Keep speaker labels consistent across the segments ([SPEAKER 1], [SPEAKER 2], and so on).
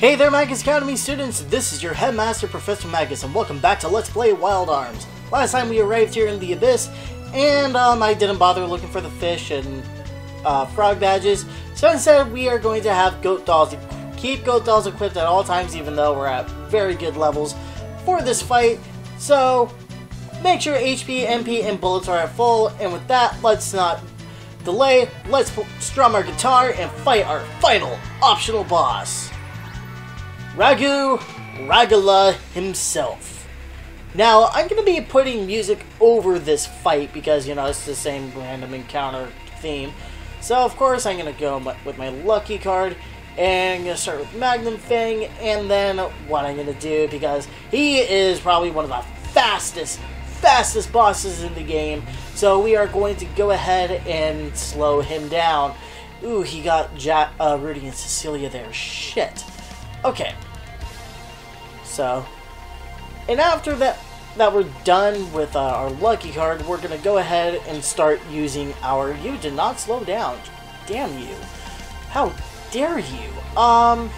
[SPEAKER 1] Hey there Magus Academy students, this is your headmaster Professor Magus and welcome back to Let's Play Wild Arms. Last time we arrived here in the Abyss and um, I didn't bother looking for the fish and uh, frog badges, so instead we are going to have goat dolls. Keep goat dolls equipped at all times even though we're at very good levels for this fight, so make sure HP, MP, and bullets are at full, and with that, let's not delay, let's strum our guitar and fight our final optional boss. Ragu Ragula himself. Now, I'm going to be putting music over this fight because, you know, it's the same random encounter theme. So, of course, I'm going to go with my lucky card and I'm going to start with Magnum Fang and then what I'm going to do because he is probably one of the fastest, fastest bosses in the game. So, we are going to go ahead and slow him down. Ooh, he got ja uh, Rudy and Cecilia there. Shit. Okay, so, and after that, that we're done with uh, our lucky card, we're gonna go ahead and start using our. You did not slow down. Damn you! How dare you? Um.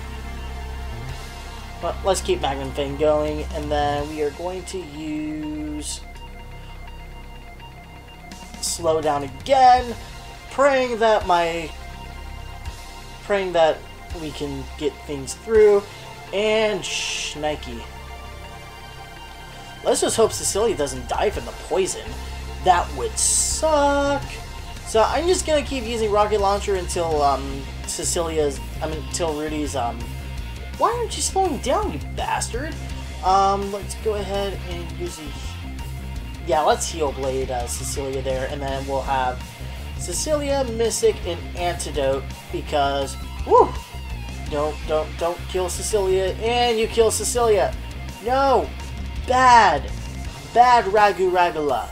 [SPEAKER 1] But let's keep Magnum Fang going, and then we are going to use slow down again, praying that my praying that we can get things through. And Schnikey. Let's just hope Cecilia doesn't die from the poison. That would suck. So I'm just gonna keep using rocket launcher until um, Cecilia's, I mean, until Rudy's. Um, why aren't you slowing down, you bastard? Um, let's go ahead and use a, yeah, let's heal blade uh, Cecilia there, and then we'll have Cecilia, Mystic, and Antidote because, whoo, don't, don't, don't kill Cecilia. And you kill Cecilia. No. Bad. Bad Ragu Ragula.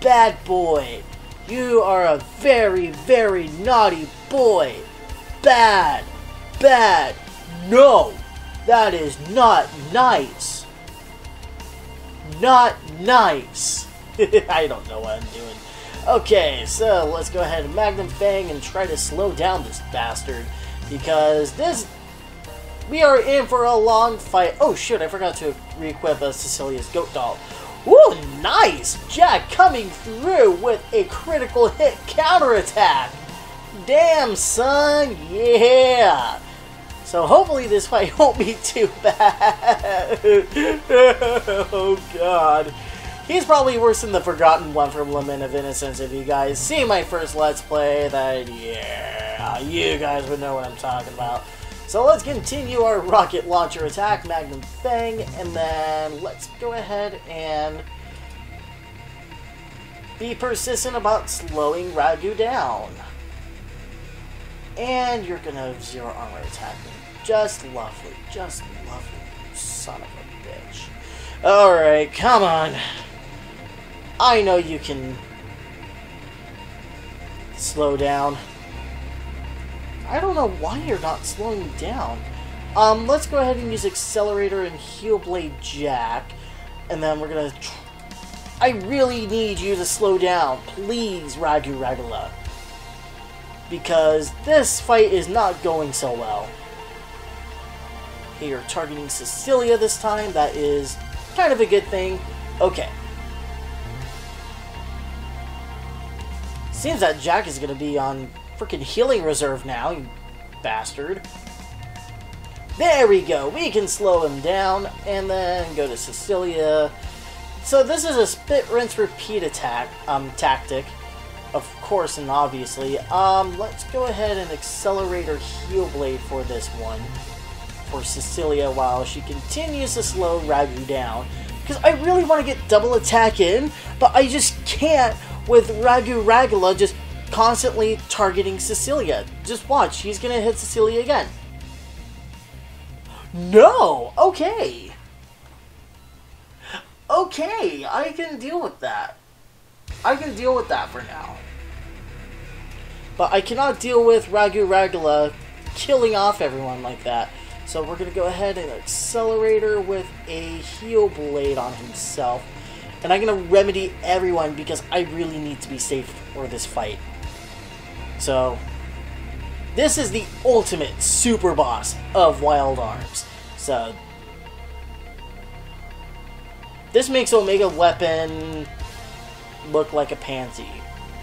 [SPEAKER 1] Bad boy. You are a very, very naughty boy. Bad. Bad. No. That is not nice. Not nice. I don't know what I'm doing. Okay, so let's go ahead and Magnum Fang and try to slow down this bastard. Because this we are in for a long fight. Oh shoot, I forgot to re-equip uh, Cecilia's goat doll. Ooh, nice! Jack coming through with a critical hit counterattack. Damn, son, yeah! So hopefully this fight won't be too bad. oh god. He's probably worse than the Forgotten one from Lament of Innocence. If you guys see my first Let's Play, that, yeah, you guys would know what I'm talking about. So let's continue our rocket launcher attack, Magnum Fang, and then let's go ahead and be persistent about slowing Ragu down. And you're gonna zero armor attack me. Just lovely, just lovely, son of a bitch. Alright, come on. I know you can slow down. I don't know why you're not slowing down. Um, let's go ahead and use Accelerator and Heal Blade Jack. And then we're gonna... I really need you to slow down. Please, Ragu Ragula. Because this fight is not going so well. You're targeting Cecilia this time. That is kind of a good thing. Okay. Seems that Jack is to be on freaking healing reserve now, you bastard. There we go. We can slow him down and then go to Cecilia. So this is a spit, rinse, repeat attack um, tactic, of course and obviously. Um, let's go ahead and accelerate our heal blade for this one for Cecilia while she continues to slow Ragu down. Because I really want to get double attack in, but I just can't with Ragu Ragula just constantly targeting Cecilia. Just watch, he's gonna hit Cecilia again. No! Okay! Okay, I can deal with that. I can deal with that for now. But I cannot deal with Ragu Ragula killing off everyone like that. So we're going to go ahead and Accelerator with a Heal Blade on himself. And I'm going to remedy everyone because I really need to be safe for this fight. So, this is the ultimate super boss of Wild Arms. So this makes Omega Weapon look like a pansy,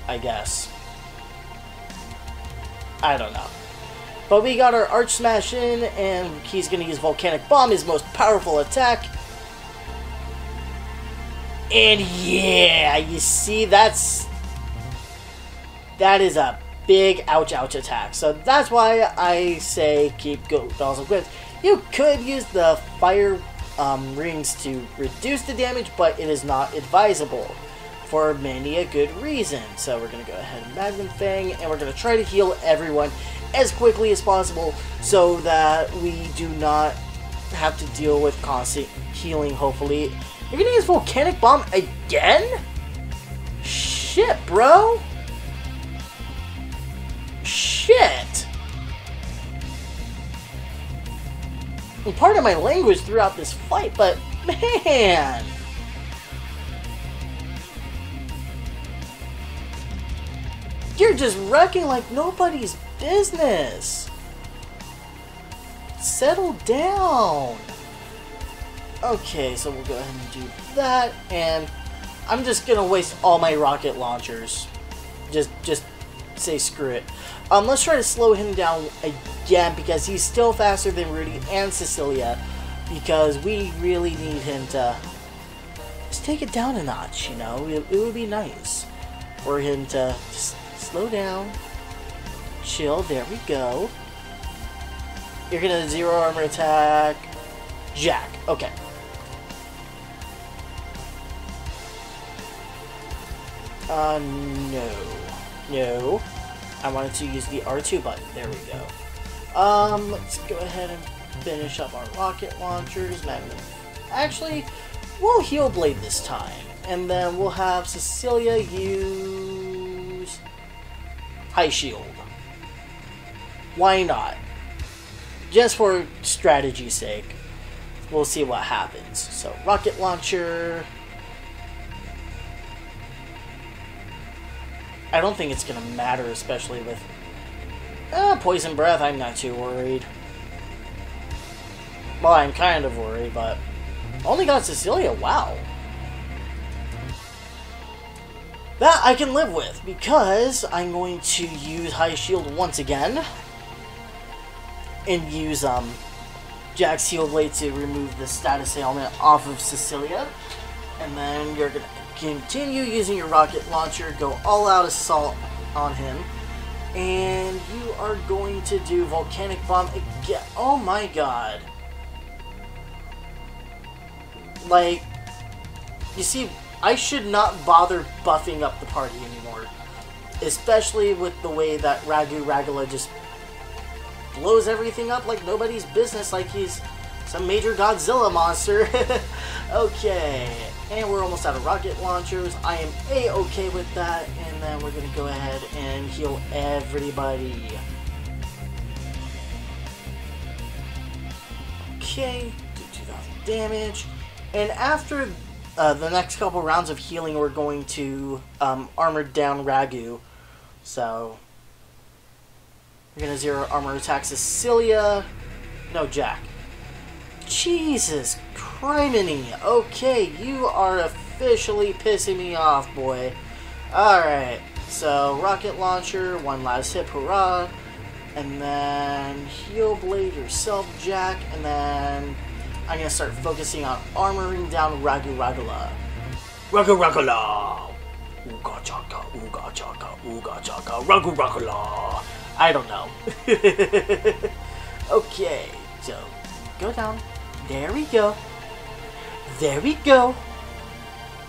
[SPEAKER 1] I guess. I don't know. But we got our Arc Smash in, and he's going to use Volcanic Bomb, his most powerful attack. And yeah, you see, that's... That is a big ouch ouch attack. So that's why I say keep goat dolls equipped. You could use the fire um, rings to reduce the damage, but it is not advisable for many a good reason. So we're going to go ahead and Magnum Fang, and we're going to try to heal everyone as quickly as possible so that we do not have to deal with constant healing, hopefully. You're going to use Volcanic Bomb again? Shit, bro! And part of my language throughout this fight, but man! You're just wrecking like nobody's business. Settle down. Okay, so we'll go ahead and do that, and I'm just gonna waste all my rocket launchers. Just, just say screw it. Um, let's try to slow him down again because he's still faster than Rudy and Cecilia. Because we really need him to just take it down a notch. You know, it, it would be nice for him to just slow down, chill. There we go. You're gonna zero armor attack, Jack. Okay. Uh, no. No. I wanted to use the R2 button. There we go. Um, let's go ahead and finish up our rocket launchers. Magnum. Actually, we'll Heal Blade this time. And then we'll have Cecilia use High Shield. Why not? Just for strategy's sake. We'll see what happens. So, rocket launcher. I don't think it's going to matter, especially with uh, Poison Breath. I'm not too worried. Well, I'm kind of worried, but only got Cecilia. Wow. That I can live with, because I'm going to use High Shield once again. And use um, Jack's Heal Blade to remove the status ailment off of Cecilia. And then you're to continue using your rocket launcher, go all out assault on him, and you are going to do volcanic bomb again. Oh my god. Like, you see, I should not bother buffing up the party anymore. Especially with the way that Ragu Ragula just blows everything up like nobody's business, like he's some major Godzilla monster. okay, and we're almost out of rocket launchers. I am a-okay with that. And then we're going to go ahead and heal everybody. Okay, do 2,000 damage. And after uh, the next couple rounds of healing, we're going to um, armor down Ragu. So, we're going to zero armor attack Cecilia. No, Jack. Jesus criminy. Okay, you are officially pissing me off, boy. Alright, so rocket launcher, one last hit, hurrah. And then heal blade yourself, Jack. And then I'm gonna start focusing on armoring down Ragu Ragula. Ragu Ragula! Ooga chaka, ooga chaka, ooga chaka, Ragu Ragula! I don't know. okay, so go down. There we go. There we go.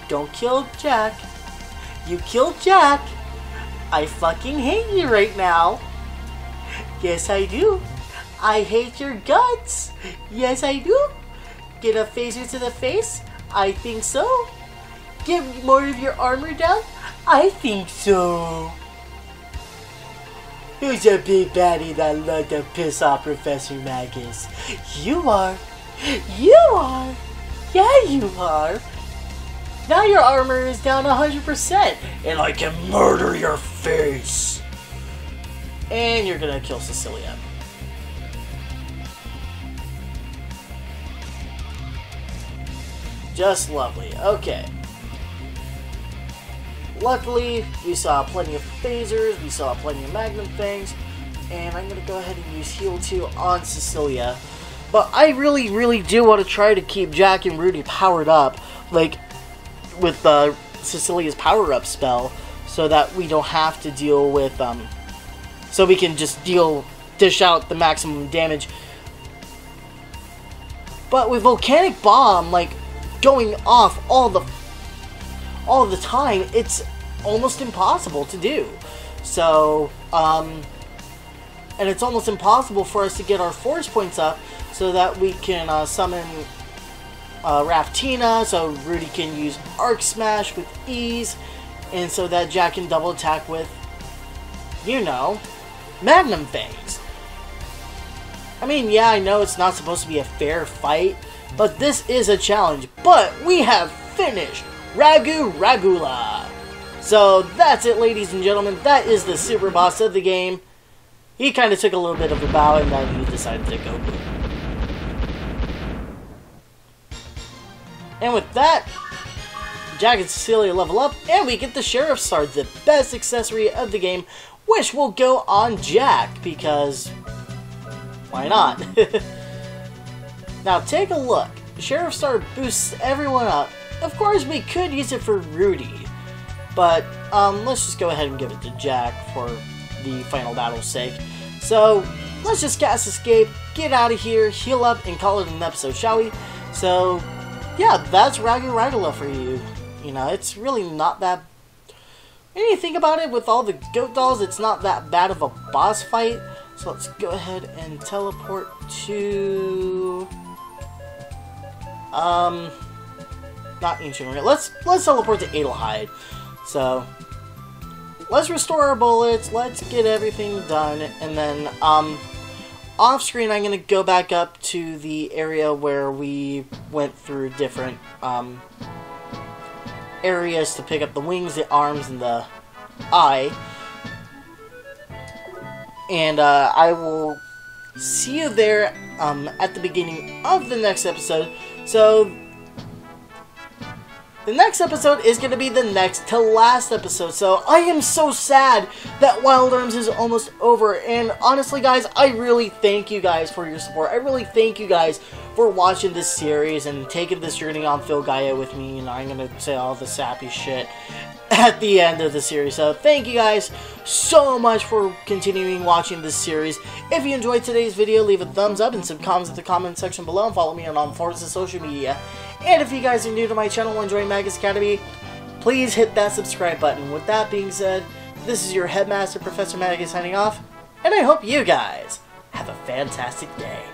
[SPEAKER 1] Don't kill Jack. You killed Jack. I fucking hate you right now. Yes, I do. I hate your guts. Yes, I do. Get a phaser to the face? I think so. Get more of your armor down? I think so. Who's a big baddie that loved to piss off Professor Magus? You are. You are! Yeah, you are! Now your armor is down 100%, and I can murder your face! And you're gonna kill Cecilia. Just lovely. Okay. Luckily, we saw plenty of phasers, we saw plenty of magnum things, and I'm gonna go ahead and use heal 2 on Cecilia. But I really, really do want to try to keep Jack and Rudy powered up, like, with uh, Cecilia's power-up spell, so that we don't have to deal with, um, so we can just deal, dish out the maximum damage. But with Volcanic Bomb, like, going off all the all the time, it's almost impossible to do. So, um, and it's almost impossible for us to get our force points up so that we can uh, summon uh, Raftina, so Rudy can use Arc Smash with ease, and so that Jack can double attack with, you know, Magnum Fangs. I mean, yeah, I know it's not supposed to be a fair fight, but this is a challenge. But we have finished Ragu Ragula. So that's it, ladies and gentlemen. That is the super boss of the game. He kind of took a little bit of a bow and then he decided to go And with that, Jack and Cecilia level up, and we get the Sheriff Star, the best accessory of the game, which will go on Jack, because why not? now take a look. Sheriff Star boosts everyone up, of course, we could use it for Rudy, but um, let's just go ahead and give it to Jack for the final battle's sake. So, let's just cast Escape, get out of here, heal up, and call it an episode, shall we? So, yeah, that's Ragu Ragula for you. You know, it's really not that... When you think about it, with all the goat dolls, it's not that bad of a boss fight. So let's go ahead and teleport to... Um not ancient ring. Let's let's teleport to Adlehyde. So let's restore our bullets. Let's get everything done, and then um, off screen, I'm gonna go back up to the area where we went through different um, areas to pick up the wings, the arms, and the eye. And uh, I will see you there um, at the beginning of the next episode. So the next episode is going to be the next to last episode, so I am so sad that Wild Arms is almost over, and honestly guys, I really thank you guys for your support. I really thank you guys for watching this series and taking this journey on Filgaia with me, and I'm going to say all the sappy shit at the end of the series. So thank you guys so much for continuing watching this series. If you enjoyed today's video, leave a thumbs up and some comments in the comment section below and follow me on all forms of social media. And if you guys are new to my channel and enjoy Magus Academy, please hit that subscribe button. With that being said, this is your Headmaster Professor Magus signing off, and I hope you guys have a fantastic day.